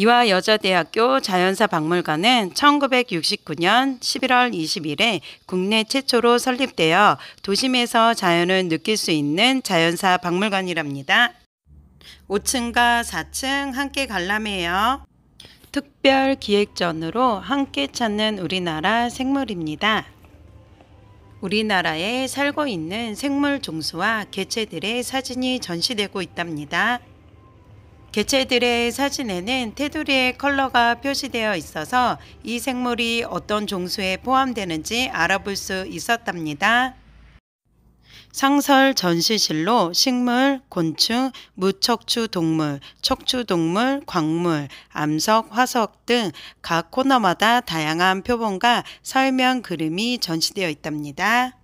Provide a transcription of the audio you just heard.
이화여자대학교 자연사 박물관은 1969년 11월 20일에 국내 최초로 설립되어 도심에서 자연을 느낄 수 있는 자연사 박물관이랍니다. 5층과 4층 함께 관람해요. 특별 기획전으로 함께 찾는 우리나라 생물입니다. 우리나라에 살고 있는 생물 종수와 개체들의 사진이 전시되고 있답니다. 개체들의 사진에는 테두리의 컬러가 표시되어 있어서 이 생물이 어떤 종수에 포함되는지 알아볼 수 있었답니다. 상설 전시실로 식물, 곤충, 무척추 동물, 척추 동물, 광물, 암석, 화석 등 각 코너마다 다양한 표본과 설명 그림이 전시되어 있답니다.